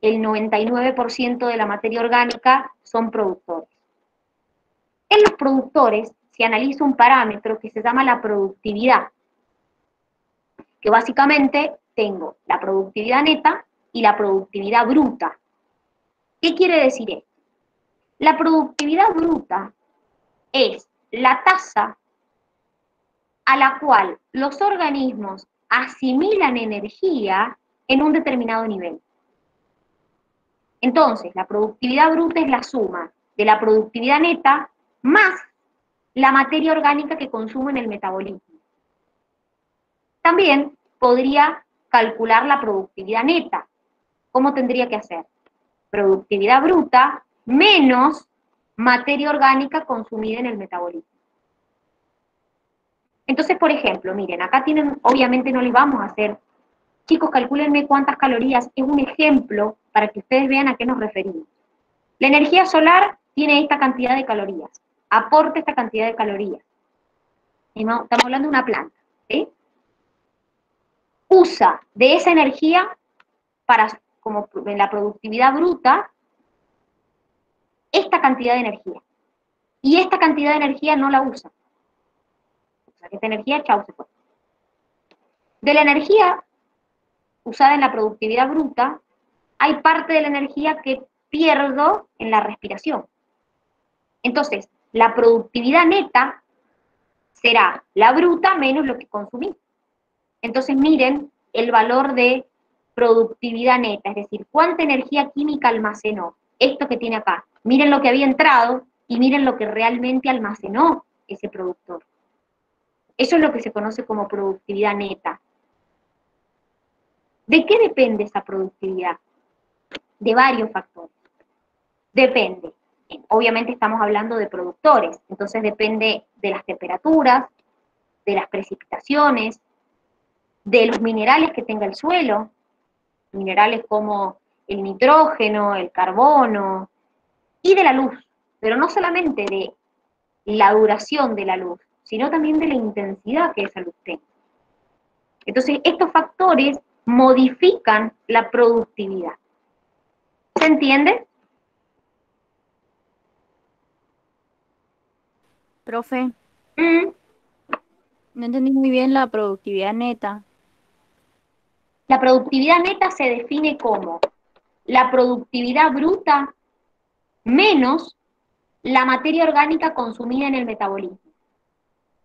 el 99% de la materia orgánica son productores. En los productores se analiza un parámetro que se llama la productividad, que básicamente tengo la productividad neta y la productividad bruta. ¿Qué quiere decir esto? La productividad bruta es la tasa a la cual los organismos asimilan energía en un determinado nivel. Entonces, la productividad bruta es la suma de la productividad neta más la materia orgánica que consume en el metabolismo. También podría calcular la productividad neta, ¿cómo tendría que hacer? Productividad bruta menos materia orgánica consumida en el metabolismo. Entonces, por ejemplo, miren, acá tienen, obviamente no les vamos a hacer, chicos, calcúlenme cuántas calorías, es un ejemplo para que ustedes vean a qué nos referimos. La energía solar tiene esta cantidad de calorías, aporta esta cantidad de calorías. Estamos hablando de una planta, ¿sí? Usa de esa energía para como en la productividad bruta, esta cantidad de energía. Y esta cantidad de energía no la usa. Sea, esta energía, chau, se fue. De la energía usada en la productividad bruta, hay parte de la energía que pierdo en la respiración. Entonces, la productividad neta será la bruta menos lo que consumí. Entonces, miren el valor de productividad neta, es decir, cuánta energía química almacenó. esto que tiene acá. Miren lo que había entrado y miren lo que realmente almacenó ese productor. Eso es lo que se conoce como productividad neta. ¿De qué depende esa productividad? De varios factores. Depende. Obviamente estamos hablando de productores, entonces depende de las temperaturas, de las precipitaciones, de los minerales que tenga el suelo, minerales como el nitrógeno, el carbono, y de la luz, pero no solamente de la duración de la luz, sino también de la intensidad que esa luz tenga. Entonces, estos factores modifican la productividad. ¿Se entiende? Profe, Mm, no entendí muy bien la productividad neta. La productividad neta se define como la productividad bruta menos la materia orgánica consumida en el metabolismo.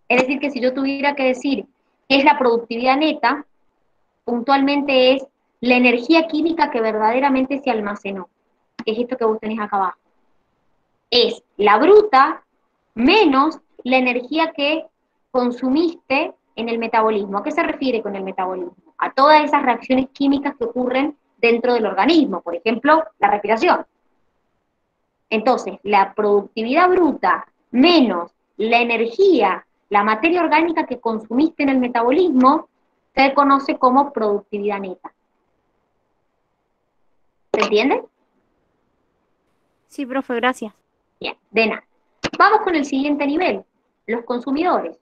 Es decir, que si yo tuviera que decir qué es la productividad neta, puntualmente es la energía química que verdaderamente se almacenó, que es esto que vos tenés acá abajo. Es la bruta menos la energía que consumiste en el metabolismo. ¿A qué se refiere con el metabolismo? A todas esas reacciones químicas que ocurren dentro del organismo, por ejemplo, la respiración. Entonces, la productividad bruta menos la energía, la materia orgánica que consumiste en el metabolismo, se conoce como productividad neta. ¿Se entiende? Sí, profe, gracias. Bien, de nada. Vamos con el siguiente nivel, los consumidores.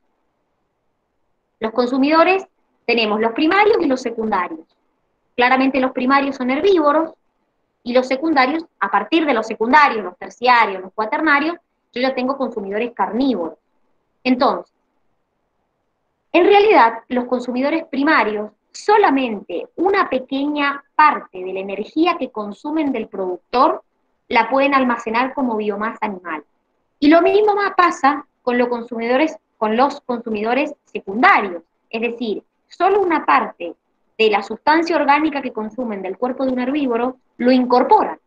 Los consumidores tenemos los primarios y los secundarios. Claramente los primarios son herbívoros y los secundarios, a partir de los secundarios, los terciarios, los cuaternarios, yo ya tengo consumidores carnívoros. Entonces, en realidad, los consumidores primarios, solamente una pequeña parte de la energía que consumen del productor la pueden almacenar como biomasa animal. Y lo mismo más pasa con los consumidores, con los consumidores secundarios, es decir, solo una parte de la sustancia orgánica que consumen del cuerpo de un herbívoro lo incorporan.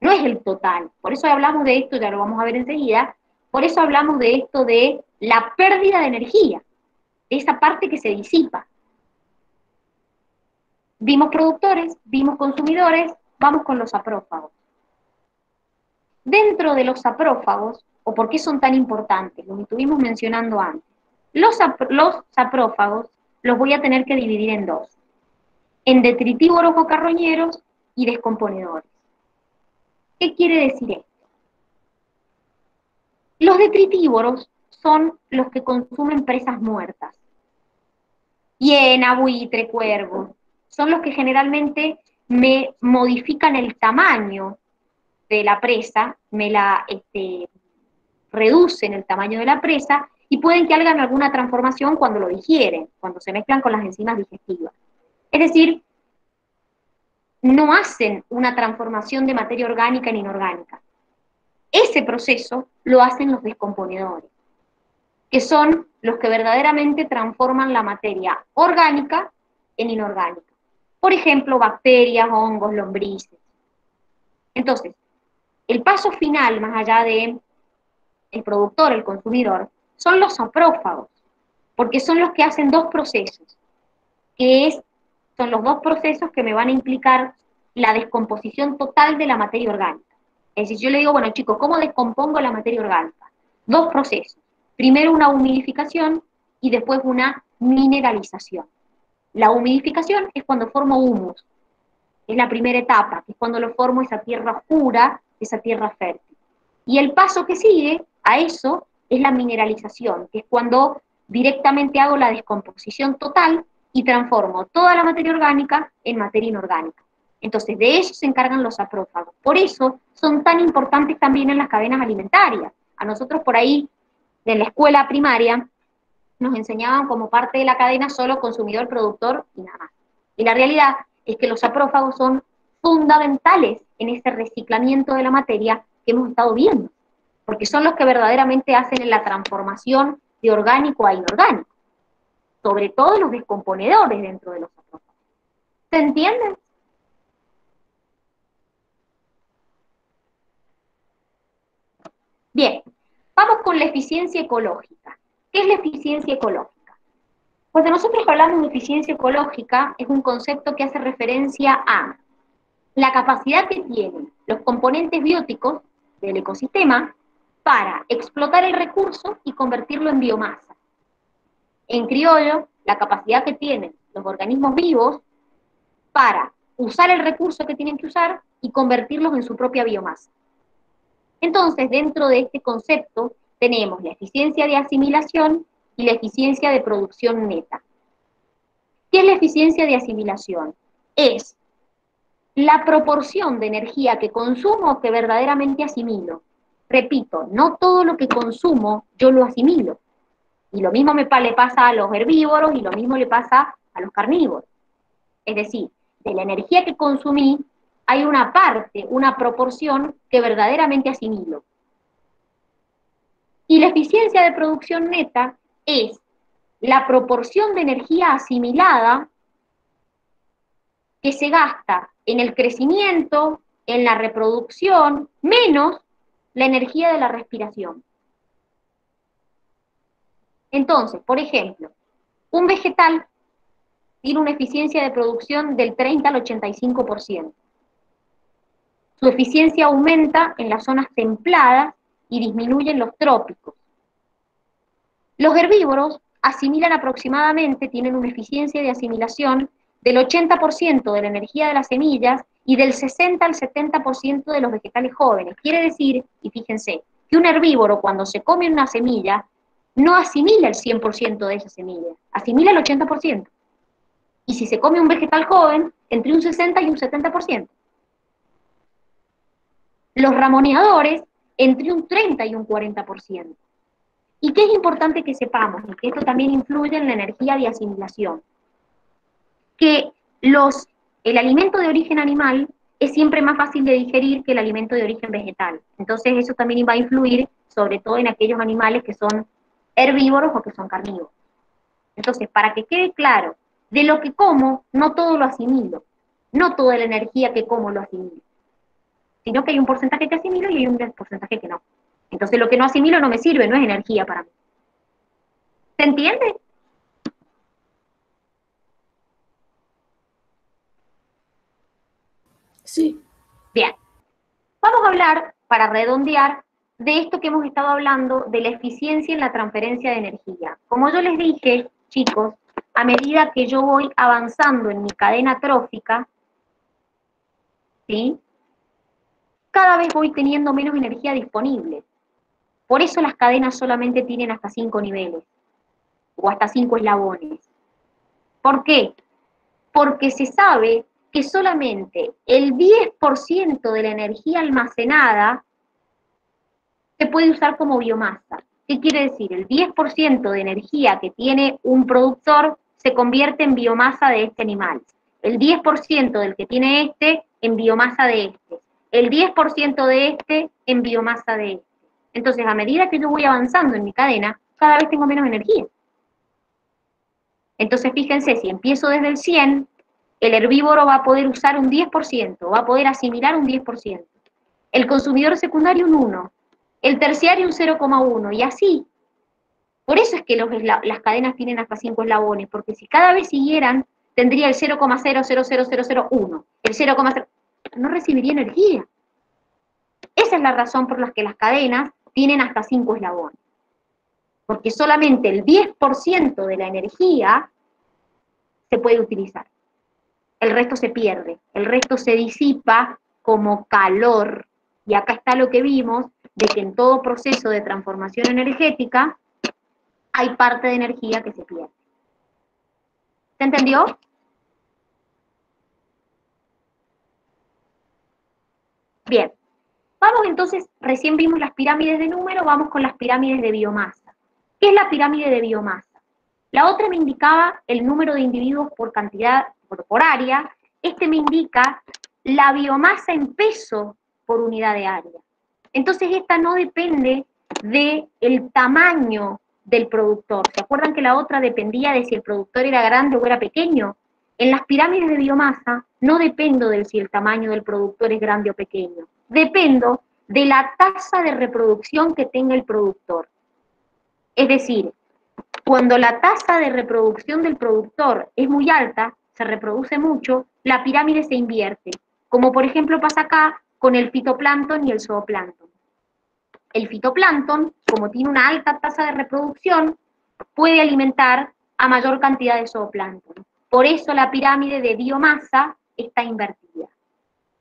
No es el total. Por eso hablamos de esto, ya lo vamos a ver enseguida, por eso hablamos de esto de la pérdida de energía, de esa parte que se disipa. Vimos productores, vimos consumidores, vamos con los saprófagos. Dentro de los saprófagos, o por qué son tan importantes, los estuvimos mencionando antes, los, los saprófagos los voy a tener que dividir en dos, en detritívoros o carroñeros y descomponedores. ¿Qué quiere decir esto? Los detritívoros son los que consumen presas muertas. Hiena, buitre, cuervo. Son los que generalmente me modifican el tamaño de la presa, me la este, reducen el tamaño de la presa y pueden que hagan alguna transformación cuando lo digieren, cuando se mezclan con las enzimas digestivas. Es decir, no hacen una transformación de materia orgánica en inorgánica. Ese proceso lo hacen los descomponedores, que son los que verdaderamente transforman la materia orgánica en inorgánica. Por ejemplo, bacterias, hongos, lombrices. Entonces, el paso final, más allá de el productor, el consumidor, son los saprófagos, porque son los que hacen dos procesos, que son los dos procesos que me van a implicar la descomposición total de la materia orgánica. Es decir, yo le digo, bueno chicos, ¿cómo descompongo la materia orgánica? Dos procesos. Primero una humidificación y después una mineralización. La humidificación es cuando formo humus, es la primera etapa, que es cuando lo formo esa tierra pura, esa tierra fértil. Y el paso que sigue a eso es la mineralización, que es cuando directamente hago la descomposición total y transformo toda la materia orgánica en materia inorgánica. Entonces, de eso se encargan los saprófagos. Por eso son tan importantes también en las cadenas alimentarias. A nosotros por ahí, en la escuela primaria, nos enseñaban como parte de la cadena solo consumidor, productor y nada más. Y la realidad es que los saprófagos son fundamentales en ese reciclamiento de la materia que hemos estado viendo porque son los que verdaderamente hacen la transformación de orgánico a inorgánico, sobre todo los descomponedores dentro de los saprófagos. ¿Se entienden? Bien, vamos con la eficiencia ecológica. ¿Qué es la eficiencia ecológica? Cuando nosotros hablamos de eficiencia ecológica, es un concepto que hace referencia a la capacidad que tienen los componentes bióticos del ecosistema para explotar el recurso y convertirlo en biomasa. En criollo, la capacidad que tienen los organismos vivos para usar el recurso que tienen que usar y convertirlos en su propia biomasa. Entonces, dentro de este concepto tenemos la eficiencia de asimilación y la eficiencia de producción neta. ¿Qué es la eficiencia de asimilación? Es la proporción de energía que consumo que verdaderamente asimilo. Repito, no todo lo que consumo yo lo asimilo. Y lo mismo me le pasa a los herbívoros y lo mismo le pasa a los carnívoros. Es decir, de la energía que consumí, hay una parte, una proporción que verdaderamente asimilo. Y la eficiencia de producción neta es la proporción de energía asimilada que se gasta en el crecimiento, en la reproducción, menos la energía de la respiración. Entonces, por ejemplo, un vegetal tiene una eficiencia de producción del 30 al 85%. Su eficiencia aumenta en las zonas templadas y disminuye en los trópicos. Los herbívoros asimilan aproximadamente, tienen una eficiencia de asimilación del 80% de la energía de las semillas y del 60 al 70% de los vegetales jóvenes. Quiere decir, y fíjense, que un herbívoro cuando se come una semilla no asimila el 100% de esa semilla, asimila el 80%. Y si se come un vegetal joven, entre un 60 y un 70%. Los ramoneadores, entre un 30 y un 40%. ¿Y qué es importante que sepamos? Que esto también influye en la energía de asimilación. Que los, el alimento de origen animal es siempre más fácil de digerir que el alimento de origen vegetal. Entonces eso también va a influir sobre todo en aquellos animales que son herbívoros o que son carnívoros. Entonces, para que quede claro de lo que como, no todo lo asimilo, no toda la energía que como lo asimilo, sino que hay un porcentaje que asimilo y hay un porcentaje que no. Entonces lo que no asimilo no me sirve, no es energía para mí. ¿Se entiende? Sí. Bien. Vamos a hablar, para redondear, de esto que hemos estado hablando, de la eficiencia en la transferencia de energía. Como yo les dije, chicos, a medida que yo voy avanzando en mi cadena trófica, ¿sí? Cada vez voy teniendo menos energía disponible. Por eso las cadenas solamente tienen hasta cinco niveles o hasta cinco eslabones. ¿Por qué? Porque se sabe que solamente el 10% de la energía almacenada se puede usar como biomasa. ¿Qué quiere decir? El 10% de energía que tiene un productor se convierte en biomasa de este animal. El 10% del que tiene este en biomasa de este. El 10% de este en biomasa de este. Entonces, a medida que yo voy avanzando en mi cadena, cada vez tengo menos energía. Entonces, fíjense, si empiezo desde el 100, el herbívoro va a poder usar un 10%, va a poder asimilar un 10%. El consumidor secundario un 1, el terciario un 0,1 y así por eso es que las cadenas tienen hasta cinco eslabones, porque si cada vez siguieran, tendría el 0,000001, el 0,0, no recibiría energía. Esa es la razón por la que las cadenas tienen hasta cinco eslabones. Porque solamente el 10% de la energía se puede utilizar. El resto se pierde, el resto se disipa como calor. Y acá está lo que vimos, de que en todo proceso de transformación energética, hay parte de energía que se pierde. ¿Se entendió? Bien, vamos entonces, recién vimos las pirámides de número, vamos con las pirámides de biomasa. ¿Qué es la pirámide de biomasa? La otra me indicaba el número de individuos por cantidad corporaria, este me indica la biomasa en peso por unidad de área. Entonces esta no depende del el tamaño del productor. ¿Se acuerdan que la otra dependía de si el productor era grande o era pequeño? En las pirámides de biomasa no dependo de si el tamaño del productor es grande o pequeño. Dependo de la tasa de reproducción que tenga el productor. Es decir, cuando la tasa de reproducción del productor es muy alta, se reproduce mucho, la pirámide se invierte, como por ejemplo pasa acá con el fitoplancton y el zooplancton. El fitoplancton, como tiene una alta tasa de reproducción, puede alimentar a mayor cantidad de zooplancton. Por eso la pirámide de biomasa está invertida.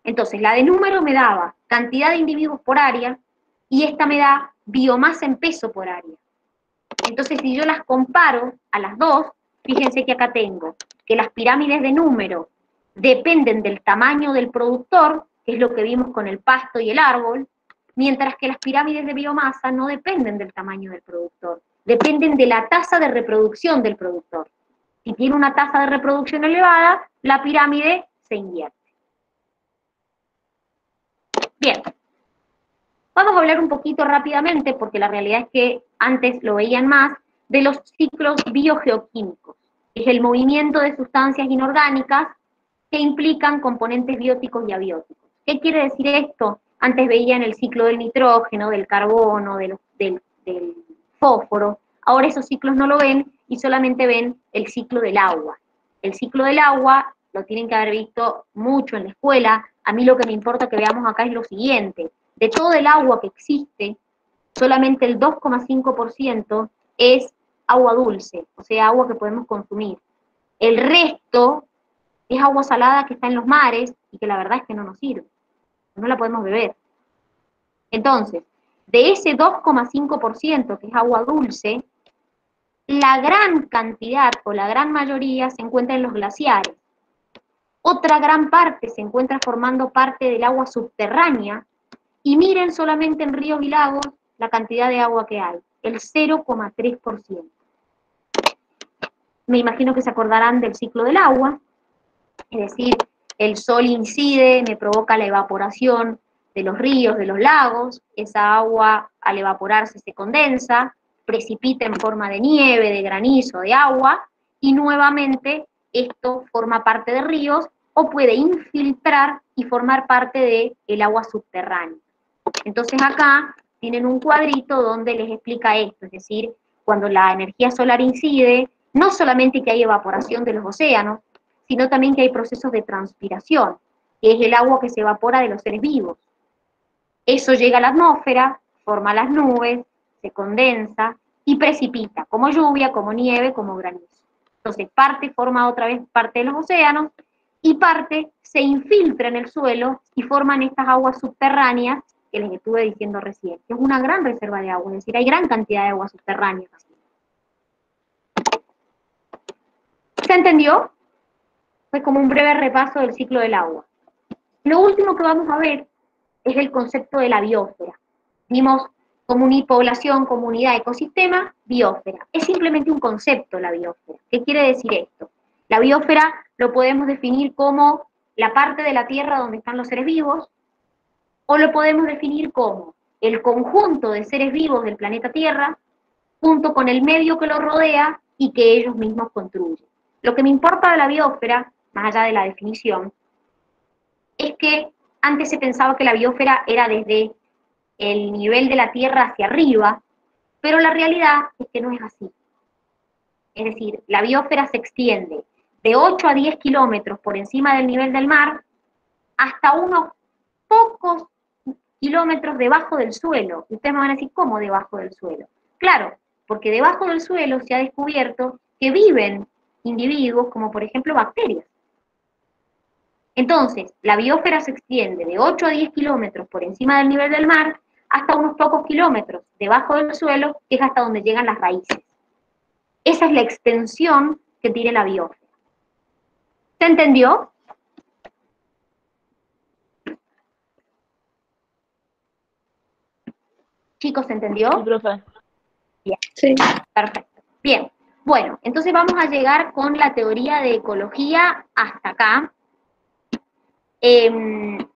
Entonces, la de número me daba cantidad de individuos por área y esta me da biomasa en peso por área. Entonces, si yo las comparo a las dos, fíjense que acá tengo que las pirámides de número dependen del tamaño del productor, que es lo que vimos con el pasto y el árbol, mientras que las pirámides de biomasa no dependen del tamaño del productor, dependen de la tasa de reproducción del productor. Si tiene una tasa de reproducción elevada, la pirámide se invierte. Bien, vamos a hablar un poquito rápidamente, porque la realidad es que antes lo veían más, de los ciclos biogeoquímicos. Es el movimiento de sustancias inorgánicas que implican componentes bióticos y abióticos. ¿Qué quiere decir esto? Antes veían el ciclo del nitrógeno, del carbono, del, del fósforo. Ahora esos ciclos no lo ven y solamente ven el ciclo del agua. El ciclo del agua lo tienen que haber visto mucho en la escuela. A mí lo que me importa que veamos acá es lo siguiente. De todo el agua que existe, solamente el 2,5% es agua dulce, o sea, agua que podemos consumir. El resto es agua salada que está en los mares y que la verdad es que no nos sirve. No la podemos beber. Entonces, de ese 2,5% que es agua dulce, la gran cantidad o la gran mayoría se encuentra en los glaciares. Otra gran parte se encuentra formando parte del agua subterránea y miren solamente en ríos y lagos la cantidad de agua que hay, el 0,3%. Me imagino que se acordarán del ciclo del agua, es decir, el sol incide, me provoca la evaporación de los ríos, de los lagos, esa agua al evaporarse se condensa, precipita en forma de nieve, de granizo, de agua, y nuevamente esto forma parte de ríos o puede infiltrar y formar parte del el agua subterránea. Entonces acá tienen un cuadrito donde les explica esto, es decir, cuando la energía solar incide, no solamente que hay evaporación de los océanos, sino también que hay procesos de transpiración, que es el agua que se evapora de los seres vivos. Eso llega a la atmósfera, forma las nubes, se condensa y precipita, como lluvia, como nieve, como granizo. Entonces, parte forma otra vez parte de los océanos y parte se infiltra en el suelo y forman estas aguas subterráneas que les estuve diciendo recién, es una gran reserva de agua, es decir, hay gran cantidad de agua subterránea. ¿Se entendió? Fue como un breve repaso del ciclo del agua. Lo último que vamos a ver es el concepto de la biosfera. Vimos población, comunidad, ecosistema, biosfera. Es simplemente un concepto la biosfera. ¿Qué quiere decir esto? La biosfera lo podemos definir como la parte de la Tierra donde están los seres vivos, o lo podemos definir como el conjunto de seres vivos del planeta Tierra, junto con el medio que lo rodea y que ellos mismos construyen. Lo que me importa de la biosfera, más allá de la definición, es que antes se pensaba que la biosfera era desde el nivel de la Tierra hacia arriba, pero la realidad es que no es así. Es decir, la biosfera se extiende de 8 a 10 kilómetros por encima del nivel del mar hasta unos pocos kilómetros debajo del suelo. Y ustedes me van a decir, ¿cómo debajo del suelo? Claro, porque debajo del suelo se ha descubierto que viven individuos como por ejemplo bacterias. Entonces, la biosfera se extiende de 8 a 10 kilómetros por encima del nivel del mar hasta unos pocos kilómetros debajo del suelo, que es hasta donde llegan las raíces. Esa es la extensión que tiene la biosfera. ¿Se entendió? Chicos, ¿se entendió? Sí, profe. Bien. Perfecto. Bien. Bueno, entonces vamos a llegar con la teoría de ecología hasta acá. Em,